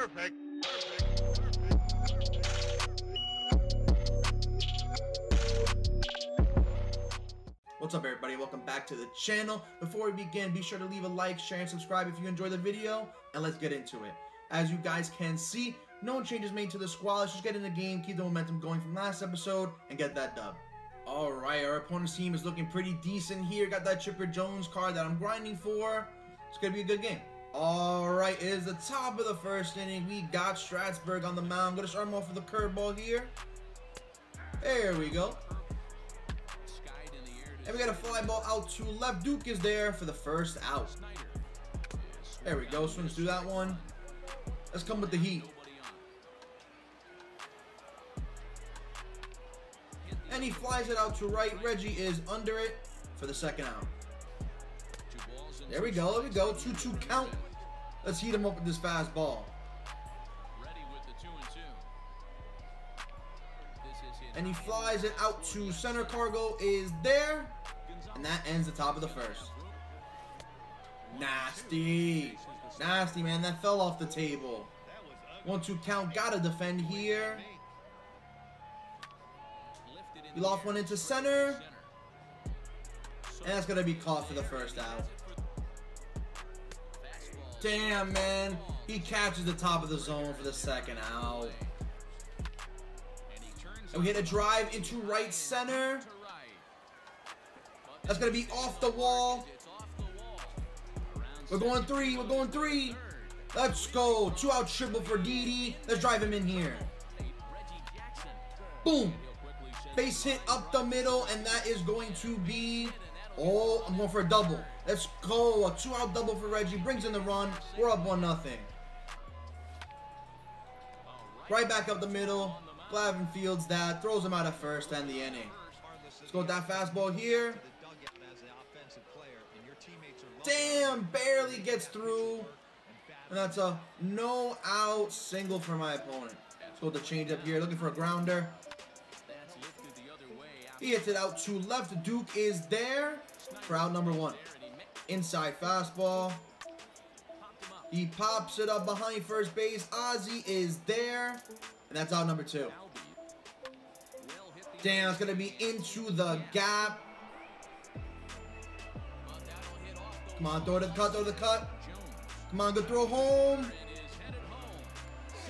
Perfect. What's up everybody, welcome back to the channel. Before we begin, be sure to leave a like, share, and subscribe if you enjoy the video, and let's get into it. As you guys can see, no changes made to the squad, let's just get in the game, keep the momentum going from last episode, and get that dub. Alright, our opponent's team is looking pretty decent here, got that Chipper Jones card that I'm grinding for. It's gonna be a good game. Alright, it is the top of the first inning, we got Strasburg on the mound. I'm gonna start him off with a curveball here. There we go. And we got a fly ball out to left. Duke is there for the first out. There we go. Swings through that one. Let's come with the heat. And he flies it out to right. Reggie is under it for the second out. There we go. There we go. 2-2 count. Let's heat him up with this fastball. And he flies it out to center. Cargo is there. And that ends the top of the first. Nasty. Nasty, man. That fell off the table. One, two count. Gotta defend here. He lost one into center. And that's gonna be caught for the first out. Damn, man. He catches the top of the zone for the second out. And we hit a drive into right center. That's going to be off the wall. We're going three. We're going three. Let's go. Two out triple for Didi. Let's drive him in here. Boom. Base hit up the middle, and that is going to be... Oh, I'm going for a double. Let's go. A two out double for Reggie. Brings in the run. We're up one nothing. Right back up the middle. Glavine fields that. Throws him out of first and the inning. Let's go with that fastball here. Damn, barely gets through. And that's a no out single for my opponent. Let's go with the changeup here. Looking for a grounder. He hits it out to left. Duke is there out number one. Inside fastball. He pops it up behind first base. Ozzy is there. And that's out number two. Damn, it's going to be into the gap. Come on, throw to the cut, throw the cut. Come on, go throw home.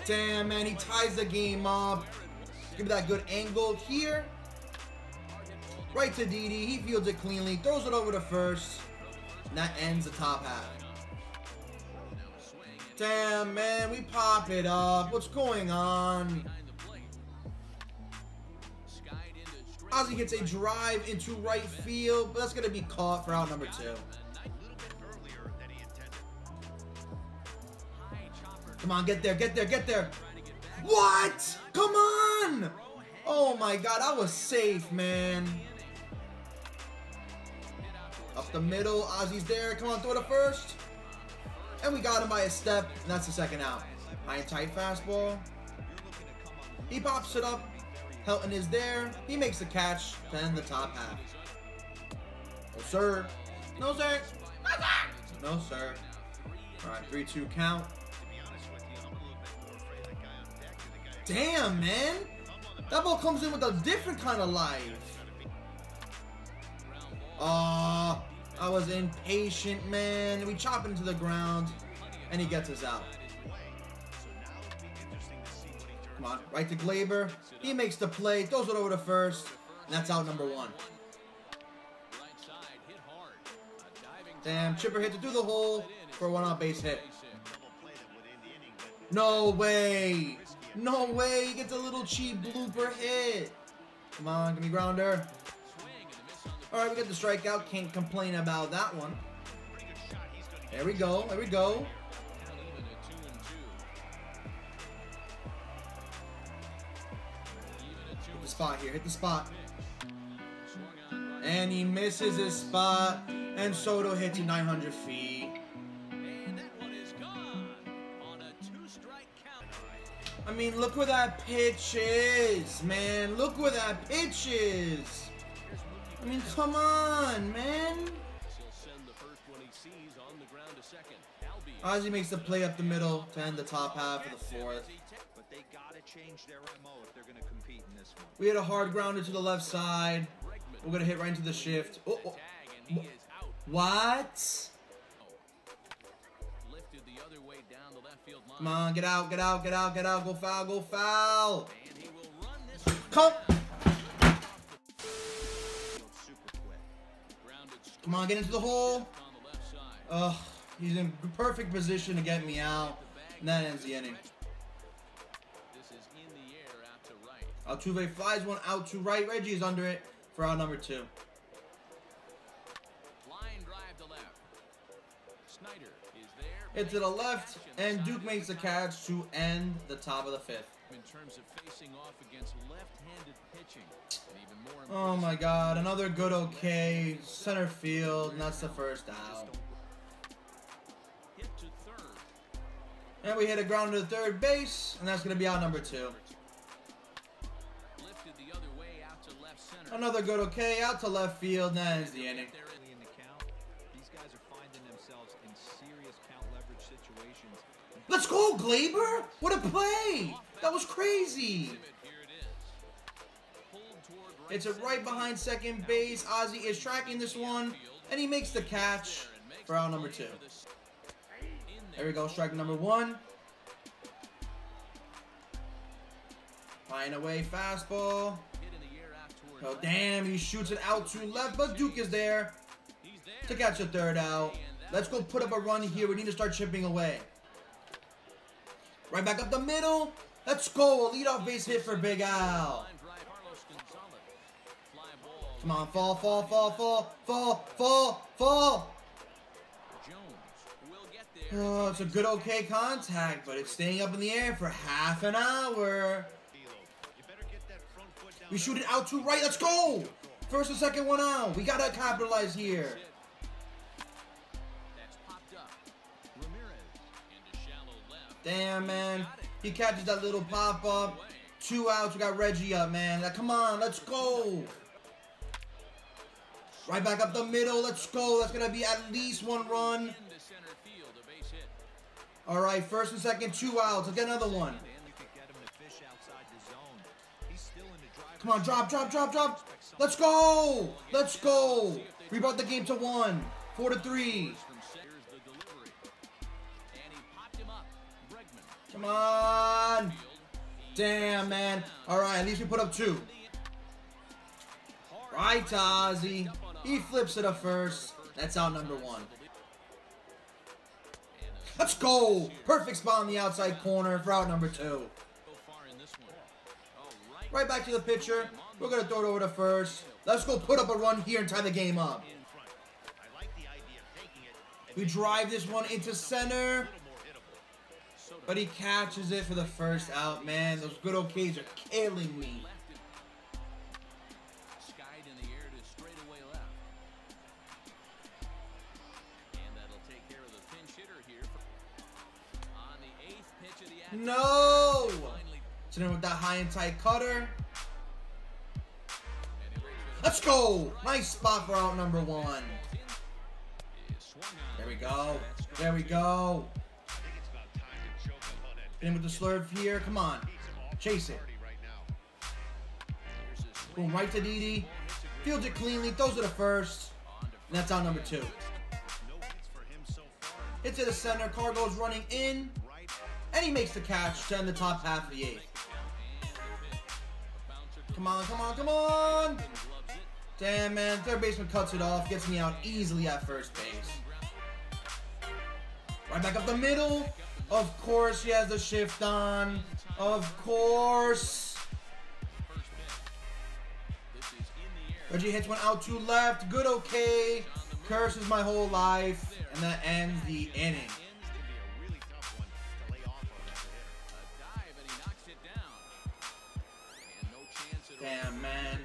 Damn, man, he ties the game up. Give me that good angle here. Right to Didi. He fields it cleanly. Throws it over to first. And that ends the top half. Damn, man, we pop it up. What's going on? Ozzy gets a drive into right field, but that's going to be caught for out number two. Come on, get there, get there, get there. What? Come on! Oh my god, I was safe, man. Up the middle, Ozzy's there. Come on, throw the first. And we got him by a step, and that's the second out. High and tight fastball. He pops it up. Helton is there. He makes the catch to end the top half. No, sir. No, sir. No, sir. All right, 3-2 count. Damn, man. That ball comes in with a different kind of life. Ah. Uh, I was impatient, man. We chop him to the ground, and he gets us out. Come on, right to Gleyber. He makes the play, throws it over to first, and that's out number one. Damn, Chipper hit to do the hole for a one-out base hit. No way! No way! He gets a little cheap blooper hit. Come on, give me grounder. All right, we got the strikeout. Can't complain about that one. There we go. There we go. Hit the spot here. Hit the spot. And he misses his spot. And Soto hits you 900 feet. I mean, look where that pitch is, man. Look where that pitch is. I mean, come on, man. Ozzy makes the play up the middle to end the top half of the fourth. But they gotta change their MO if they're gonna compete in this one. We had a hard grounder to the left side. We're gonna hit right into the shift. Oh, oh. What? Come on, get out, get out, get out, get out. Go foul, go foul. Come, come on, get into the hole. Ugh, he's in perfect position to get me out. And that ends the inning. Altuve flies one out to right. Reggie is under it for out number two. Hit to the left, and Duke makes the catch to end the top of the fifth. In terms of facing off against left-handed pitching, and even more Oh my god, another good okay. Center field, and that's the first out. hit to third. And we hit a ground to third base, and that's going to be out number two. Lifted the other way out to left center. Another good okay, out to left field, and that ends the inning. There it- Early in the count, these guys are finding themselves in serious count leverage situations. Let's go, Gleyber! What a play! That was crazy! It is. Pulled right a right behind second base. Ozzy is tracking this one, and he makes the catch for out number two. There we go, strike number one. Flying away, fastball. Oh, damn, he shoots it out to left, but Duke is there to catch the third out. Let's go put up a run here. We need to start chipping away. Right back up the middle. Let's go. A leadoff base hit for Big Al. Come on, fall, fall, fall, fall, fall, fall, fall. Oh, it's a good okay contact, but it's staying up in the air for half an hour. We shoot it out to right. Let's go. First and second one out. We gotta capitalize here. Damn, man. He catches that little pop up. Two outs. We got Reggie up, man. Like, come on, let's go. Right back up the middle. Let's go. That's gonna be at least one run. All right, first and second, two outs. Let's get another one. To. Come on, drop, drop, drop, drop. Let's go. Let's go. We brought the game to one. Four to three. Come on. Damn, man. All right, at least we put up two. Right, Ozzy. He flips it up first. That's out number one. Let's go. Perfect spot on the outside corner for out number two. Right. Back to the pitcher. We're going to throw it over to first. Let's go put up a run here and tie the game up. We drive this one into center. But he catches it for the first out, man. Those good okays are killing me. Skied in the air to straightaway left. And that'll take care of the pinch hitter here. On the eighth pitch of the at No! Finally, Sitting with that high and tight cutter. and he brings it Let's go! Nice spot for out number one. Is swung on. There we go. There we go. In with the slurve here. Come on. Chase it. Boom, right to Didi. Fields it cleanly. Throws it to first. And that's out number two. Hits to the center. Cargo's running in. And he makes the catch to end the top half of the eighth. Come on, come on, come on! Damn, man. Third baseman cuts it off. Gets me out easily at first base. Right back up the middle. Of course, he has the shift on. Of course. Reggie hits one out to left. Good okay. Curses my whole life. And that ends the inning. Damn, man.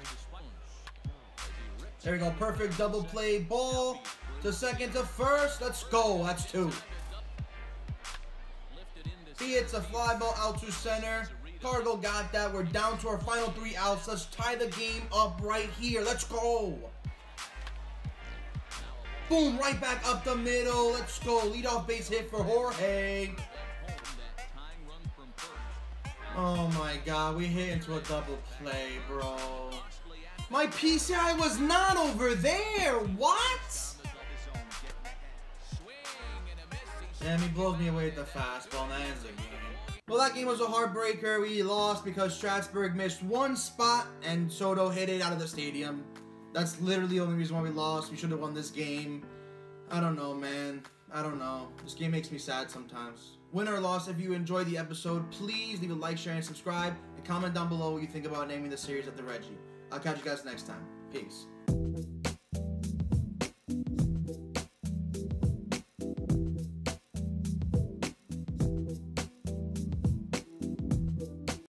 There we go. Perfect double play ball. To second to first. Let's go. That's two. He hits a fly ball out to center. Cargo got that. We're down to our final three outs. Let's tie the game up right here. Let's go. Boom, right back up the middle. Let's go. Lead off base hit for Jorge. Oh my god, we hit into a double play, bro. My PCI was not over there. What? A miss. He blows me away with the fastball and that ends the game. Well, that game was a heartbreaker. We lost because Strasburg missed one spot and Soto hit it out of the stadium. That's literally the only reason why we lost. We should have won this game. I don't know, man. I don't know. This game makes me sad sometimes. Win or loss, if you enjoyed the episode, please leave a like, share, and subscribe. And comment down below what you think about naming the series at the Reggie. I'll catch you guys next time. Peace.